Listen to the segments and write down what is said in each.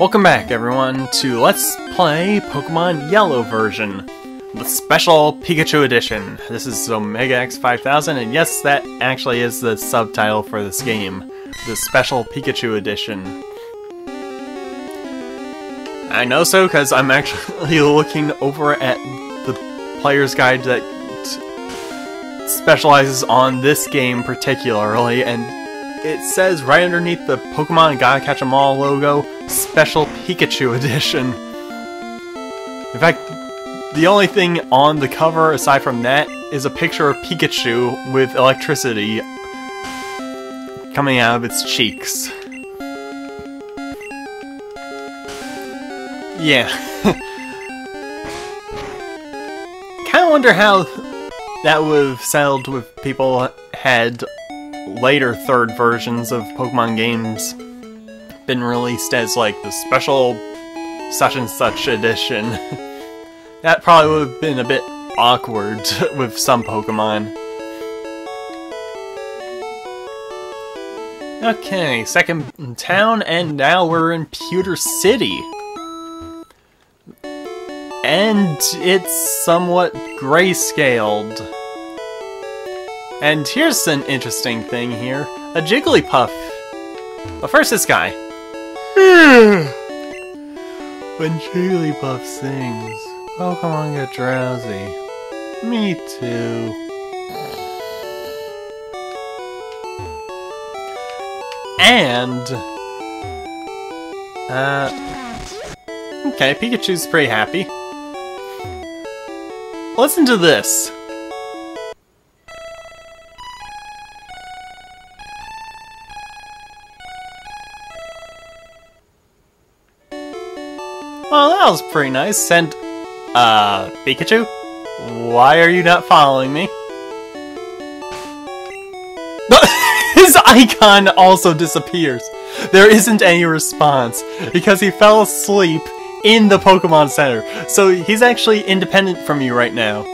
Welcome back, everyone, to Let's Play Pokemon Yellow version, the Special Pikachu Edition. This is Omega X 5000, and yes, that actually is the subtitle for this game, the Special Pikachu Edition. I know so because I'm actually looking over at the player's guide that specializes on this game particularly, and it says right underneath the Pokemon Gotta Catch 'em All logo, Special Pikachu Edition. In fact, the only thing on the cover aside from that is a picture of Pikachu with electricity coming out of its cheeks. Yeah. Kinda wonder how that would have settled with people had later third versions of Pokemon games been released as like the special such and such edition. that probably would have been a bit awkward with some Pokemon. Okay, second town, and now we're in Pewter City. And it's somewhat grayscaled. And here's an interesting thing here. A Jigglypuff. But first this guy. when Jigglypuff sings, Pokemon get drowsy. Me too. And... Uh... Okay, Pikachu's pretty happy. Listen to this. That was pretty nice. And, uh, Pikachu? Why are you not following me? His icon also disappears. There isn't any response because he fell asleep in the Pokemon Center. So he's actually independent from you right now.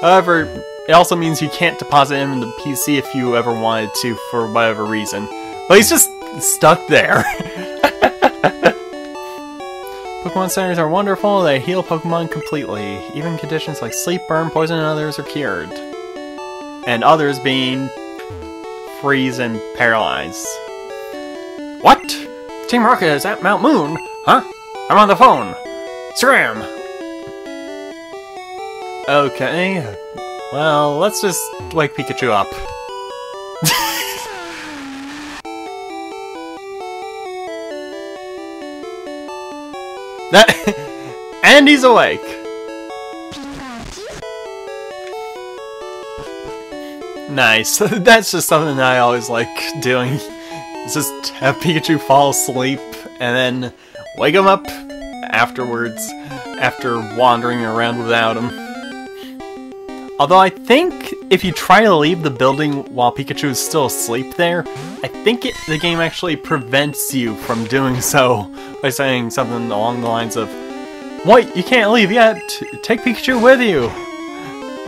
However, it also means you can't deposit him in the PC if you ever wanted to for whatever reason. But he's just stuck there. Pokemon centers are wonderful, they heal Pokemon completely. Even conditions like sleep, burn, poison, and others are cured. And others being freeze and paralyze. What? Team Rocket is at Mount Moon? Huh? I'm on the phone! Scram! Okay. Well, let's just wake Pikachu up. That and he's awake. Nice. That's just something I always like doing. It's just have Pikachu fall asleep and then wake him up afterwards after wandering around without him. Although I think if you try to leave the building while Pikachu is still asleep there, I think it, the game actually prevents you from doing so by saying something along the lines of, What? You can't leave yet! Take Pikachu with you!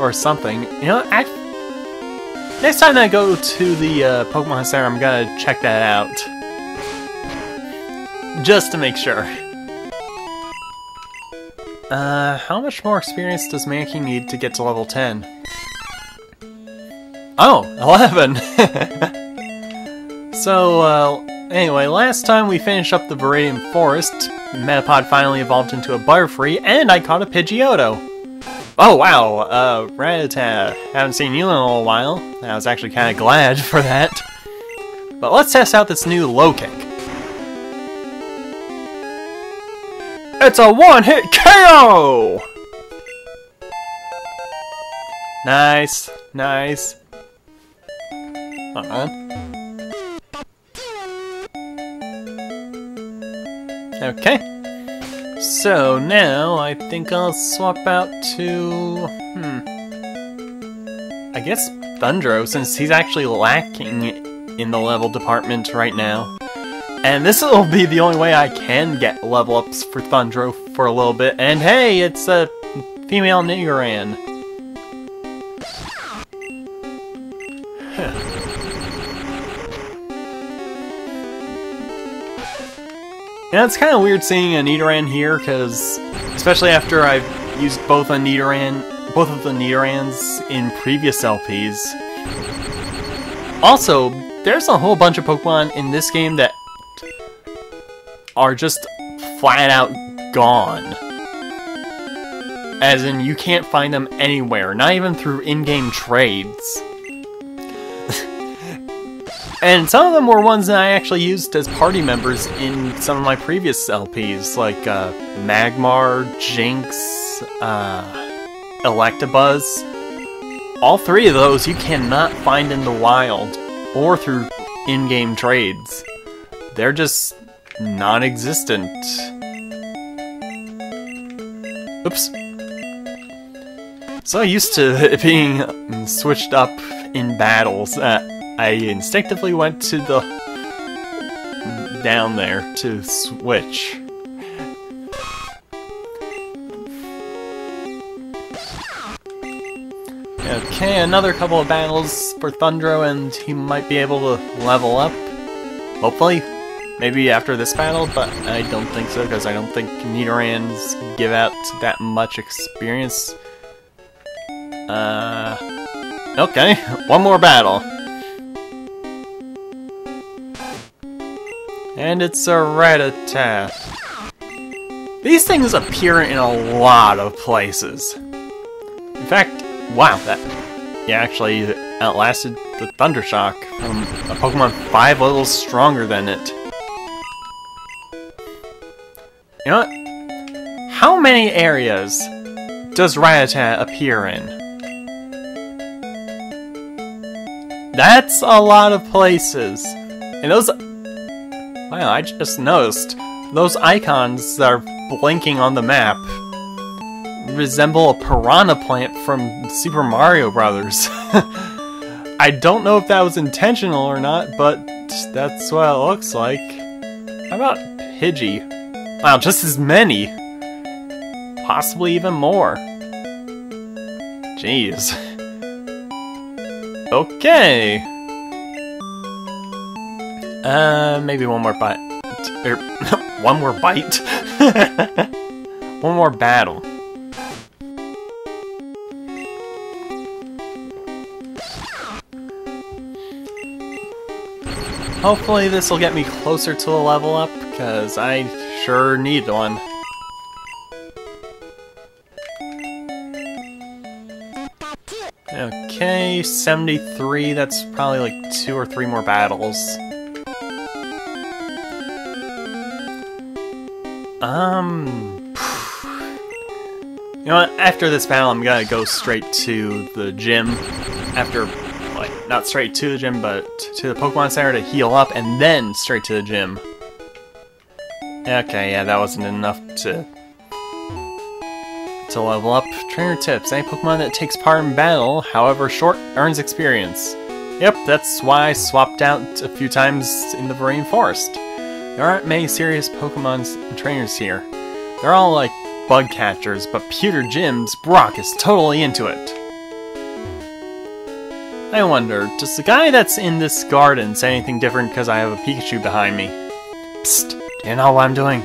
Or something. You know, I, next time I go to the uh, Pokemon Center, I'm gonna check that out. Just to make sure. Uh, how much more experience does Mankey need to get to level 10? Oh, 11! so, uh, anyway, last time we finished up the Viridian Forest, Metapod finally evolved into a Butterfree, and I caught a Pidgeotto! Oh wow, uh, Rattata, haven't seen you in a little while. I was actually kinda glad for that. But let's test out this new low kick. It's a one-hit KO! Nice, nice. Uh-huh. Okay. So now I think I'll swap out to... Hmm. I guess Thundro, since he's actually lacking in the level department right now. And this will be the only way I can get level ups for Thundro for a little bit. And hey, it's a female Nidoran. And it's kind of weird seeing a Nidoran here, because especially after I've used both a Nidoran, both of the Nidorans in previous LPs. Also, there's a whole bunch of Pokemon in this game that are just flat out gone. As in, you can't find them anywhere, not even through in-game trades. And some of them were ones that I actually used as party members in some of my previous LPs, like uh, Magmar, Jynx, uh, Electabuzz. All three of those you cannot find in the wild, or through in-game trades. They're just non-existent. Oops. So used to being switched up in battles I instinctively went to the down there to switch. Okay, another couple of battles for Thundro and he might be able to level up. Hopefully. Maybe after this battle, but I don't think so, because I don't think Nidorans give out that much experience. Uh... Okay, one more battle. And it's a Rattata. These things appear in a lot of places. In fact, wow, that yeah, actually outlasted the Thundershock from a Pokemon five levels stronger than it. You know what? How many areas does Rattata appear in? That's a lot of places. And those... Wow, I just noticed. Those icons that are blinking on the map resemble a piranha plant from Super Mario Brothers. I don't know if that was intentional or not, but that's what it looks like. How about Pidgey? Wow, just as many! Possibly even more. Jeez. Okay. Uh, maybe one more bite. Er, one more bite? one more battle. Hopefully this will get me closer to a level up, because I sure need one. Okay, 73, that's probably like two or three more battles. Um... You know what, after this battle I'm gonna go straight to the gym. After, like, not straight to the gym, but to the Pokemon Center to heal up, and then straight to the gym. Okay, yeah, that wasn't enough to to level up. Trainer tips. Any Pokemon that takes part in battle, however short, earns experience. Yep, that's why I swapped out a few times in the Viridian Forest. There aren't many serious Pokemon trainers here. They're all like bug catchers, but Pewter Gym's Brock is totally into it. I wonder, does the guy that's in this garden say anything different because I have a Pikachu behind me? Psst, do you know what I'm doing?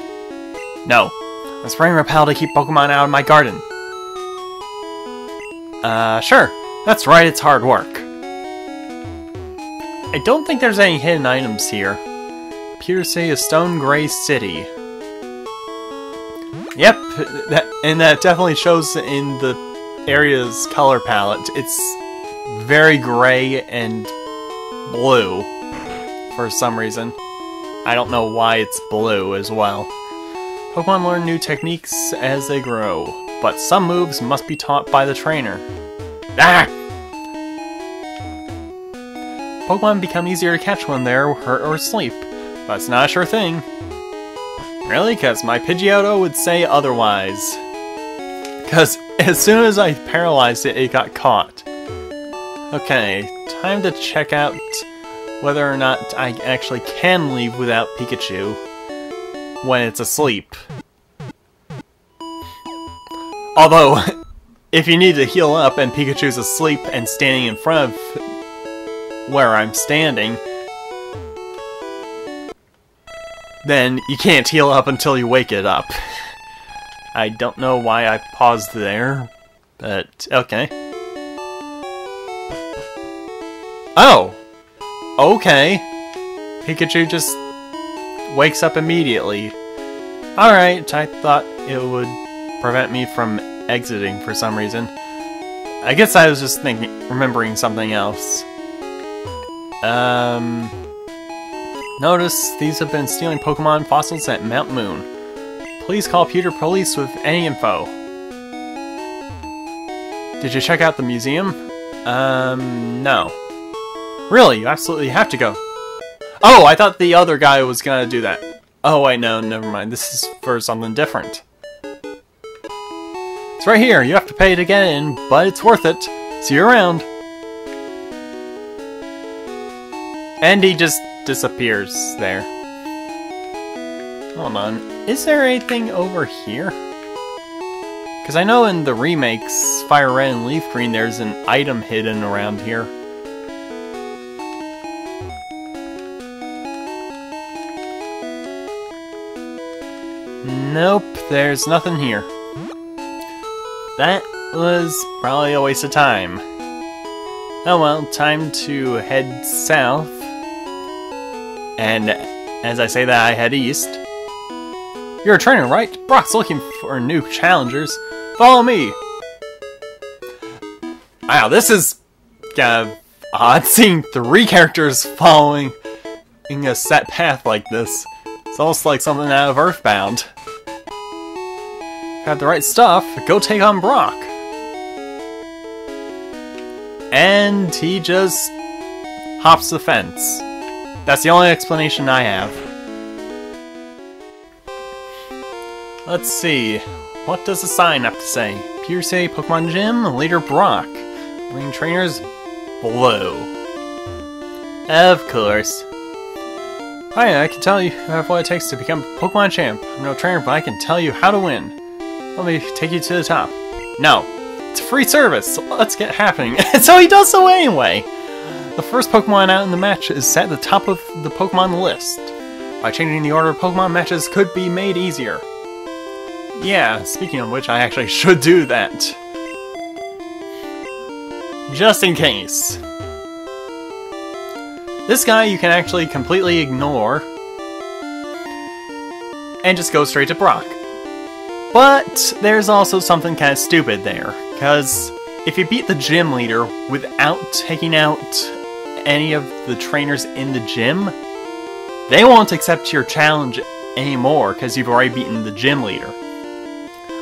No. I'm spraying Repel to keep Pokemon out of my garden. Uh, sure. That's right, it's hard work. I don't think there's any hidden items here. To a Stone Gray City. Yep, that, and that definitely shows in the area's color palette. It's very gray and blue for some reason. I don't know why it's blue as well. Pokemon learn new techniques as they grow, but some moves must be taught by the trainer. Ah! Pokemon become easier to catch when they're hurt or asleep, but it's not a sure thing. Really? Because my Pidgeotto would say otherwise. Because as soon as I paralyzed it, it got caught. Okay, time to check out whether or not I actually can leave without Pikachu when it's asleep. Although, if you need to heal up and Pikachu's asleep and standing in front of where I'm standing, then you can't heal up until you wake it up. I don't know why I paused there, but okay. Oh! Okay. Pikachu just wakes up immediately. Alright, I thought it would prevent me from exiting for some reason. I guess I was just thinking, remembering something else. Um... Notice these have been stealing Pokemon fossils at Mount Moon. Please call Pewter Police with any info. Did you check out the museum? Um, no. Really, you absolutely have to go. Oh, I thought the other guy was gonna do that. Oh wait, no, never mind. This is for something different. It's right here. You have to pay to get in, but it's worth it. See you around. And he just disappears there. Hold on. Is there anything over here? Because I know in the remakes, Fire Red and Leaf Green, there's an item hidden around here. Nope, there's nothing here. That was probably a waste of time. Oh well, time to head south and as I say that, I head east. You're a trainer, right? Brock's looking for new challengers. Follow me! Wow, this is kind of odd seeing three characters following in a set path like this. It's almost like something out of Earthbound. Got the right stuff, go take on Brock. And he just hops the fence. That's the only explanation I have. Let's see. What does the sign have to say? Say Pokemon Gym, Leader Brock. Lane Trainers, Blue. Of course. Oh Hi, I can tell you have what it takes to become Pokemon Champ. I'm no trainer, but I can tell you how to win. Let me take you to the top. No. It's a free service, so let's get happening. so he does so anyway! The first Pokemon out in the match is set at the top of the Pokemon list. By changing the order of Pokemon matches could be made easier. Yeah, speaking of which, I actually should do that. Just in case. This guy you can actually completely ignore and just go straight to Brock. But there's also something kind of stupid there, because if you beat the gym leader without taking out any of the trainers in the gym, they won't accept your challenge anymore because you've already beaten the gym leader.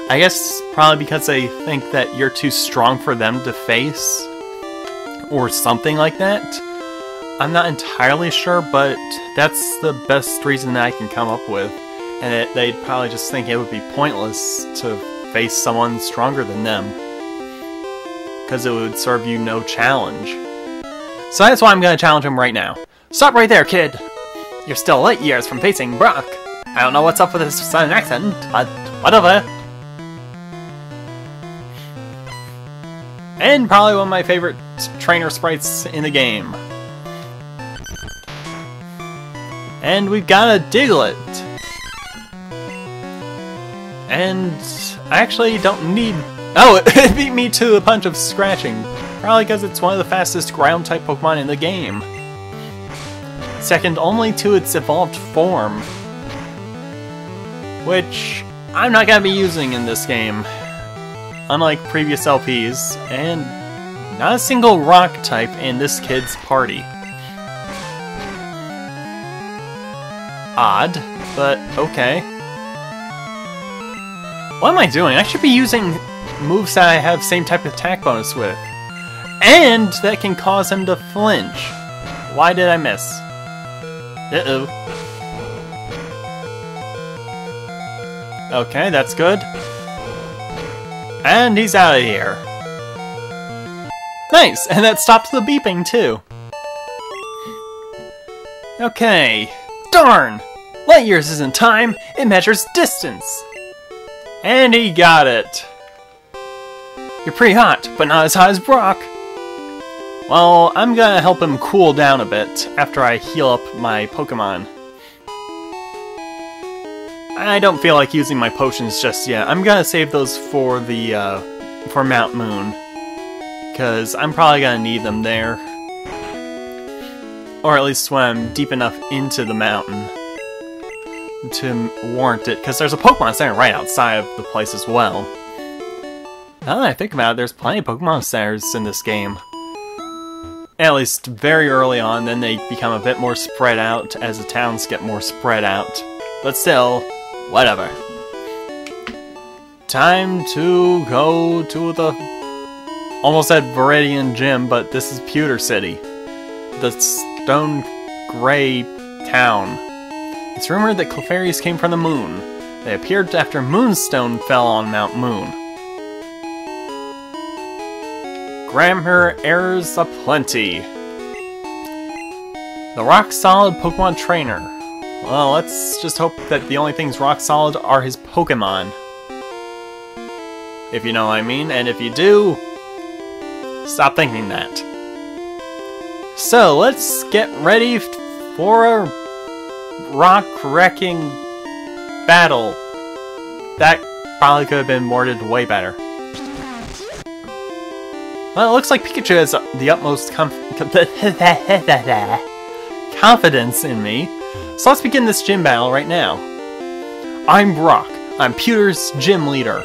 I guess probably because they think that you're too strong for them to face, or something like that. I'm not entirely sure, but that's the best reason that I can come up with. And it, they'd probably just think it would be pointless to face someone stronger than them. Because it would serve you no challenge. So that's why I'm gonna challenge him right now. Stop right there, kid! You're still light years from facing Brock. I don't know what's up with his southern accent, but whatever. And probably one of my favorite trainer sprites in the game. And we've got a Diglett. And I actually don't need... Oh, it beat me to a punch of scratching. Probably because it's one of the fastest ground-type Pokemon in the game. Second only to its evolved form. Which I'm not going to be using in this game. Unlike previous LPs, and not a single rock type in this kid's party. Odd, but okay. What am I doing? I should be using moves that I have same type of attack bonus with. And that can cause him to flinch. Why did I miss? Uh-oh. Okay, that's good. And he's out of here. Nice! And that stops the beeping, too. Okay. Darn! Light years isn't time, it measures distance! And he got it! You're pretty hot, but not as hot as Brock! Well, I'm gonna help him cool down a bit after I heal up my Pokemon. I don't feel like using my potions just yet. I'm gonna save those for the, uh, for Mount Moon. Because I'm probably gonna need them there. Or at least when I'm deep enough into the mountain to warrant it, because there's a Pokemon Center right outside of the place as well. Now that I think about it, there's plenty of Pokemon Centers in this game. At least very early on, then they become a bit more spread out as the towns get more spread out. But still, whatever. Time to go to the... Almost said Viridian Gym, but this is Pewter City. The Stone Gray town. It's rumored that Clefairies came from the moon. They appeared after Moonstone fell on Mount Moon. Grammar errors aplenty. The rock solid Pokemon trainer. Well, let's just hope that the only things rock solid are his Pokemon. If you know what I mean, and if you do, stop thinking that. So, let's get ready for a rock-wrecking battle. That probably could have been worded way better. Well, it looks like Pikachu has the utmost confidence in me. So let's begin this gym battle right now. I'm Brock. I'm Pewter's gym leader.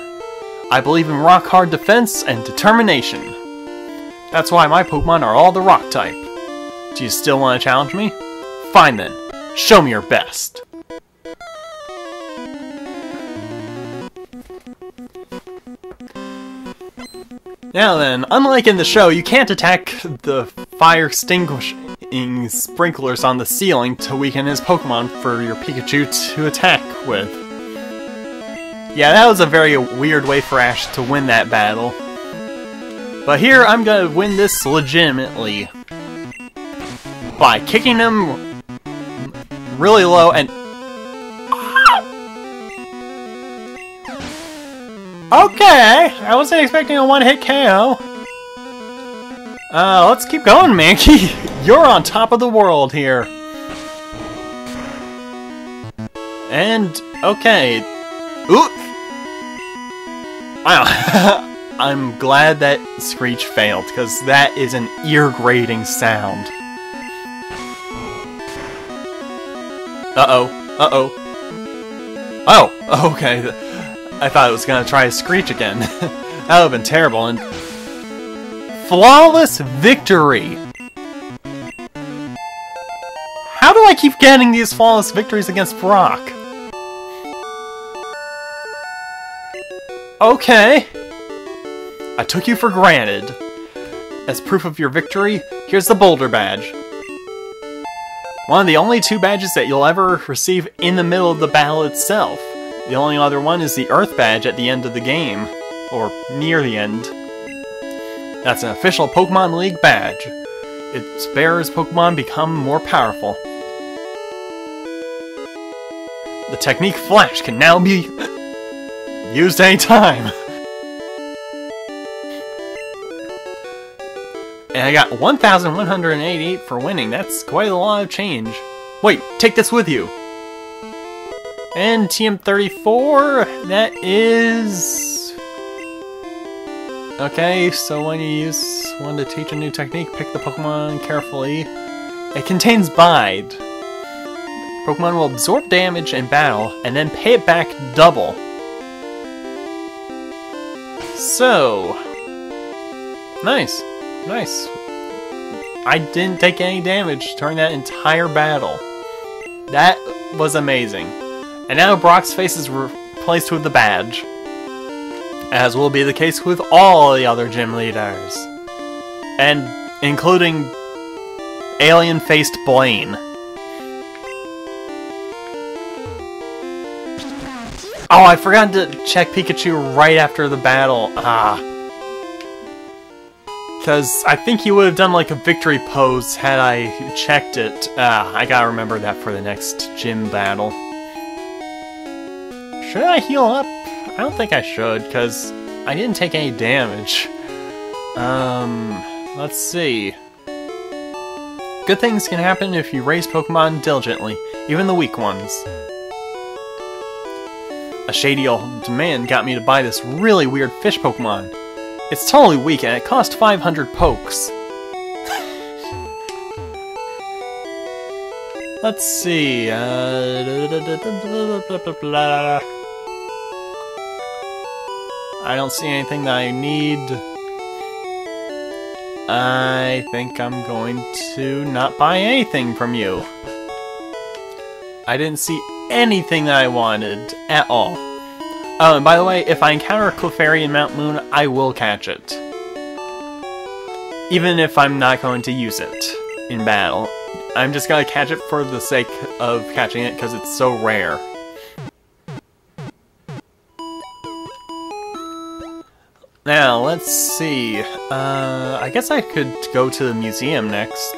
I believe in rock hard defense and determination. That's why my Pokemon are all the rock type. Do you still want to challenge me? Fine then. Show me your best. Now then, unlike in the show, you can't attack the fire extinguishing sprinklers on the ceiling to weaken his Pokemon for your Pikachu to attack with. Yeah, that was a very weird way for Ash to win that battle. But here, I'm gonna win this legitimately. By kicking him really low and Okay, I wasn't expecting a one-hit KO. Uh, let's keep going, Mankey. You're on top of the world here. And, okay. Wow. I'm glad that Screech failed, because that is an ear-grating sound. Uh-oh. Uh-oh. Oh, okay. I thought it was gonna try to screech again. that would have been terrible, and... Flawless victory! How do I keep getting these flawless victories against Brock? Okay. I took you for granted. As proof of your victory, here's the Boulder Badge. One of the only two badges that you'll ever receive in the middle of the battle itself. The only other one is the Earth Badge at the end of the game, or near the end. That's an official Pokemon League badge. Its bearer's Pokemon become more powerful. The technique Flash can now be used anytime. And I got 1,188 for winning. That's quite a lot of change. Wait, take this with you. And TM34, that is... Okay, so when you use one to teach a new technique, pick the Pokemon carefully. It contains Bide. Pokemon will absorb damage in battle, and then pay it back double. So... Nice. Nice. I didn't take any damage during that entire battle. That was amazing. And now Brock's face is replaced with the badge. As will be the case with all the other gym leaders. And including alien-faced Blaine. Oh, I forgot to check Pikachu right after the battle. Ah. Because I think he would have done like a victory pose had I checked it. Ah, I gotta remember that for the next gym battle. Should I heal up? I don't think I should, because I didn't take any damage. Um, let's see. Good things can happen if you raise Pokemon diligently, even the weak ones. A shady old man got me to buy this really weird fish Pokemon. It's totally weak and it cost 500 pokes. Let's see. Uh, I don't see anything that I need. I think I'm going to not buy anything from you. I didn't see anything that I wanted at all. Oh, and by the way, if I encounter a Clefairy in Mount Moon, I will catch it. Even if I'm not going to use it in battle. I'm just gonna catch it for the sake of catching it because it's so rare. Now, let's see. Uh, I guess I could go to the museum next.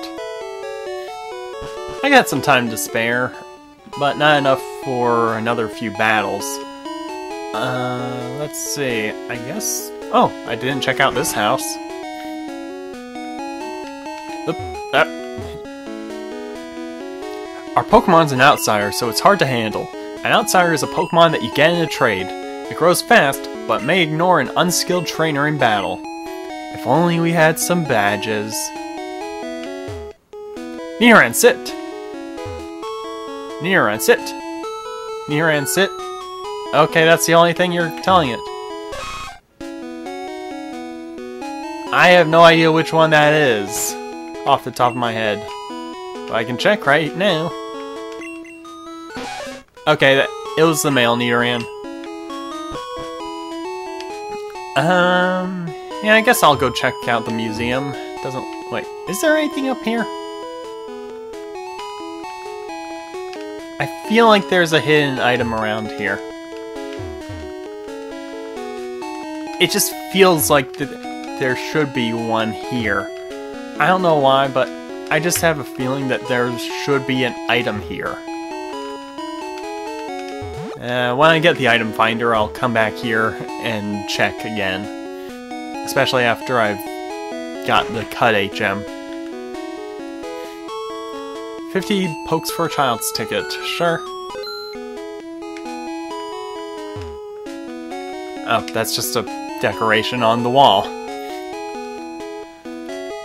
I got some time to spare, but not enough for another few battles. Uh, let's see. I guess... Oh, I didn't check out this house. That... Our Pokemon's an outsider, so it's hard to handle. An outsider is a Pokemon that you get in a trade. It grows fast, but may ignore an unskilled trainer in battle. If only we had some badges. Nidoran, sit! Nidoran, sit! Nidoran, sit! Okay, that's the only thing you're telling it. I have no idea which one that is, off the top of my head. But I can check right now. Okay, that, it was the male Nidoran. Um, yeah, I guess I'll go check out the museum. Doesn't, wait, is there anything up here? I feel like there's a hidden item around here. It just feels like th there should be one here. I don't know why, but I just have a feeling that there should be an item here. Uh, when I get the item finder, I'll come back here and check again. Especially after I've got the cut HM. 50 pokes for a child's ticket, sure. Oh, that's just a decoration on the wall.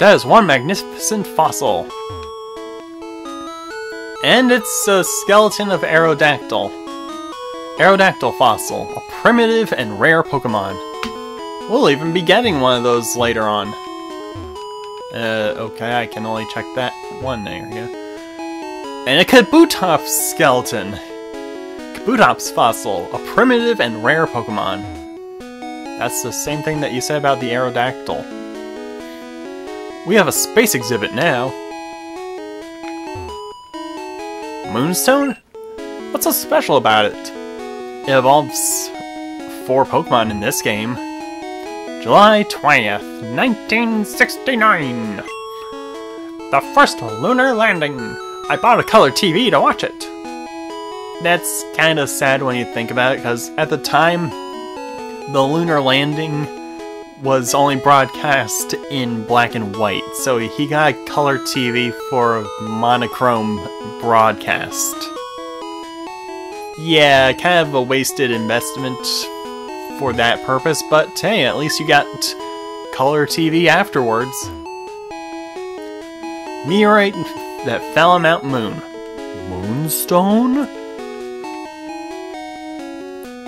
That is one magnificent fossil. And it's a skeleton of Aerodactyl. Aerodactyl fossil, a primitive and rare Pokemon. We'll even be getting one of those later on. Uh, okay, I can only check that one area. And a Kabutops skeleton! Kabutops fossil, a primitive and rare Pokemon. That's the same thing that you said about the Aerodactyl. We have a space exhibit now. Moonstone? What's so special about it? It involves four Pokemon in this game. July 20th, 1969. The first lunar landing. I bought a color TV to watch it. That's kind of sad when you think about it, because at the time, the lunar landing was only broadcast in black and white, so he got a color TV for a monochrome broadcast. Yeah, kind of a wasted investment for that purpose, but hey, at least you got color TV afterwards. Meteorite that fell on Mount Moon. Moonstone?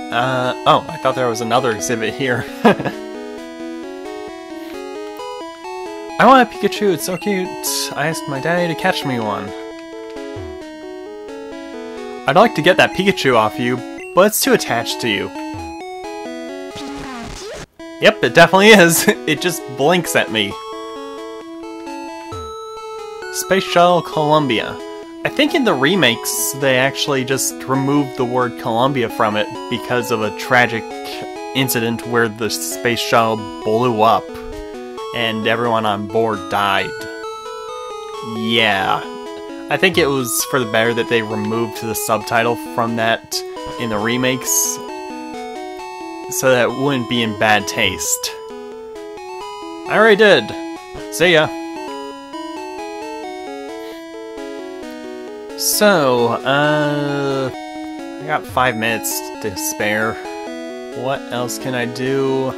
Uh, oh, I thought there was another exhibit here. I want a Pikachu, it's so cute. I asked my daddy to catch me one. I'd like to get that Pikachu off you, but it's too attached to you. Yep, it definitely is. it just blinks at me. Space Shuttle Columbia. I think in the remakes, they actually just removed the word Columbia from it because of a tragic incident where the space shuttle blew up and everyone on board died. Yeah, I think it was for the better that they removed the subtitle from that in the remakes so that wouldn't be in bad taste. I already did. See ya. So, uh... I got five minutes to spare. What else can I do?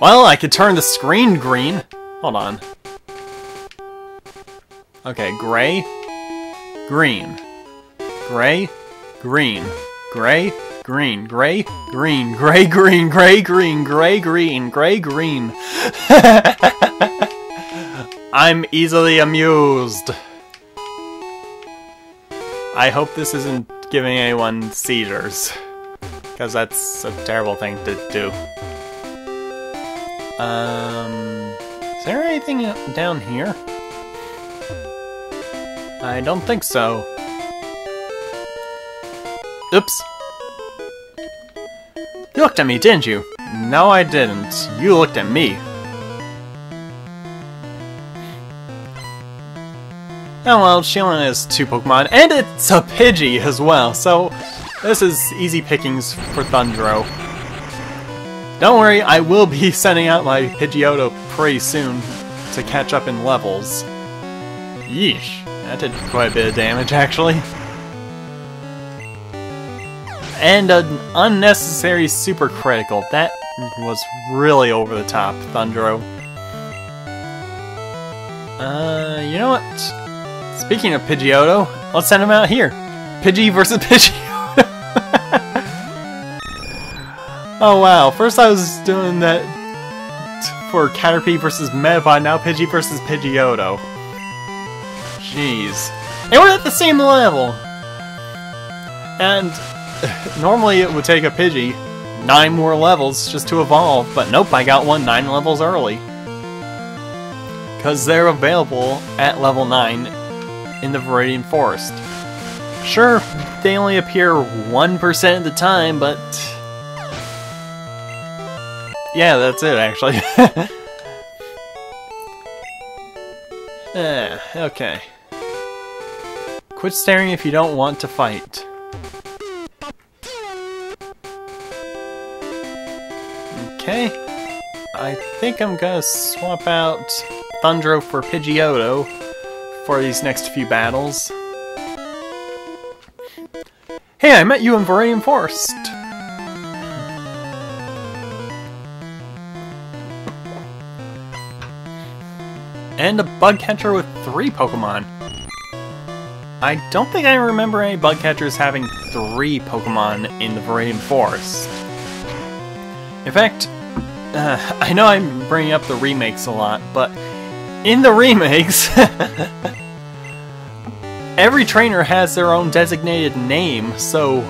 Well, I could turn the screen green. Hold on. Okay, gray, green, gray, green, gray, green, gray, green, gray, green, gray, green, gray, green, gray, green. I'm easily amused. I hope this isn't giving anyone seizures. Because that's a terrible thing to do. Um, is there anything down here? I don't think so. Oops. You looked at me, didn't you? No, I didn't. You looked at me. Oh well, she only has two Pokemon, and it's a Pidgey as well, so this is easy pickings for Thundro. Don't worry, I will be sending out my Pidgeotto pretty soon to catch up in levels. Yeesh, that did quite a bit of damage actually. And an unnecessary super critical. That was really over the top, Thundro. Uh, you know what? Speaking of Pidgeotto, let's send him out here. Pidgey versus Pidgeotto. oh wow, first I was doing that for Caterpie versus Metapod, now Pidgey versus Pidgeotto. Jeez. And we're at the same level! And normally it would take a Pidgey nine more levels just to evolve, but nope, I got one nine levels early. Because they're available at level 9 in the Viridian Forest. Sure, they only appear 1% of the time, but... Yeah, that's it, actually. eh, okay. Quit staring if you don't want to fight. Okay. I think I'm gonna swap out Thundro for Pidgeotto for these next few battles. Hey, I met you in Viridian Forest! And a bug catcher with three Pokemon. I don't think I remember any bug catchers having three Pokemon in the Viridian Forest. In fact, uh, I know I'm bringing up the remakes a lot, but in the remakes, every trainer has their own designated name, so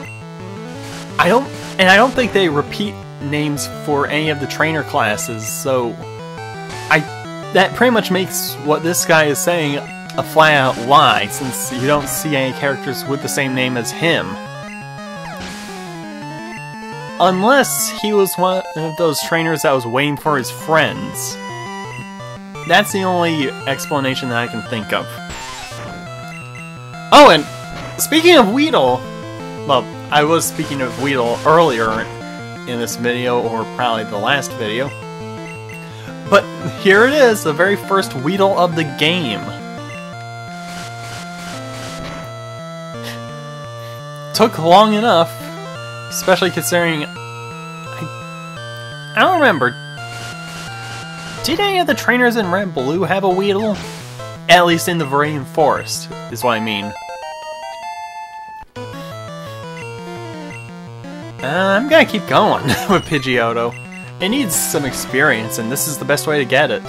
I don't, and I don't think they repeat names for any of the trainer classes, so I, that pretty much makes what this guy is saying a flat-out lie, since you don't see any characters with the same name as him. Unless he was one of those trainers that was waiting for his friends. That's the only explanation that I can think of. Oh, and speaking of Weedle, well, I was speaking of Weedle earlier in this video, or probably the last video. But here it is, the very first Weedle of the game. Took long enough, especially considering... I, I don't remember, did any of the trainers in Red Blue have a Weedle? At least in the Viridian Forest, is what I mean. Uh, I'm gonna keep going with Pidgeotto. It needs some experience, and this is the best way to get it.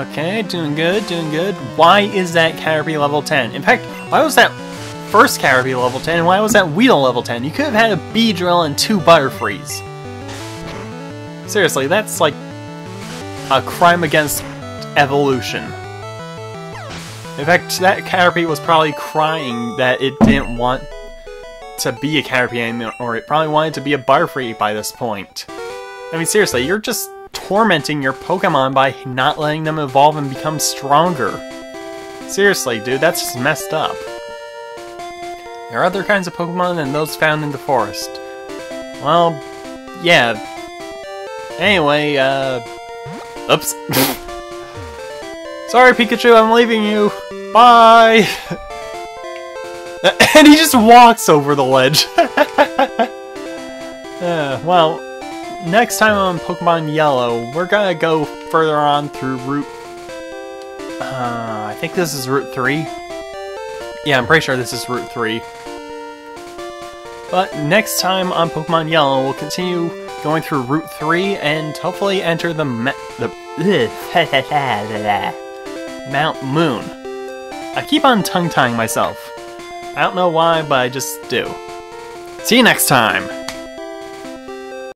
Okay, doing good, doing good. Why is that Caterpie level 10? In fact, why was that first Caterpie level 10, and why was that Weedle level 10? You could have had a Beedrill and two Butterfrees. Seriously, that's like a crime against evolution. In fact, that Caterpie was probably crying that it didn't want to be a Caterpie anymore, or it probably wanted to be a Butterfree by this point. I mean, seriously, you're just tormenting your Pokemon by not letting them evolve and become stronger. Seriously, dude, that's just messed up. There are other kinds of Pokemon than those found in the forest. Well, yeah. Anyway, uh... Oops. Sorry, Pikachu, I'm leaving you. Bye. and he just walks over the ledge. uh, well, next time on Pokemon Yellow, we're gonna go further on through Route... Uh, I think this is Route 3. Yeah, I'm pretty sure this is Route 3. But next time on Pokemon Yellow, we'll continue going through Route 3 and hopefully enter the the Mount Moon. I keep on tongue-tying myself. I don't know why, but I just do. See you next time!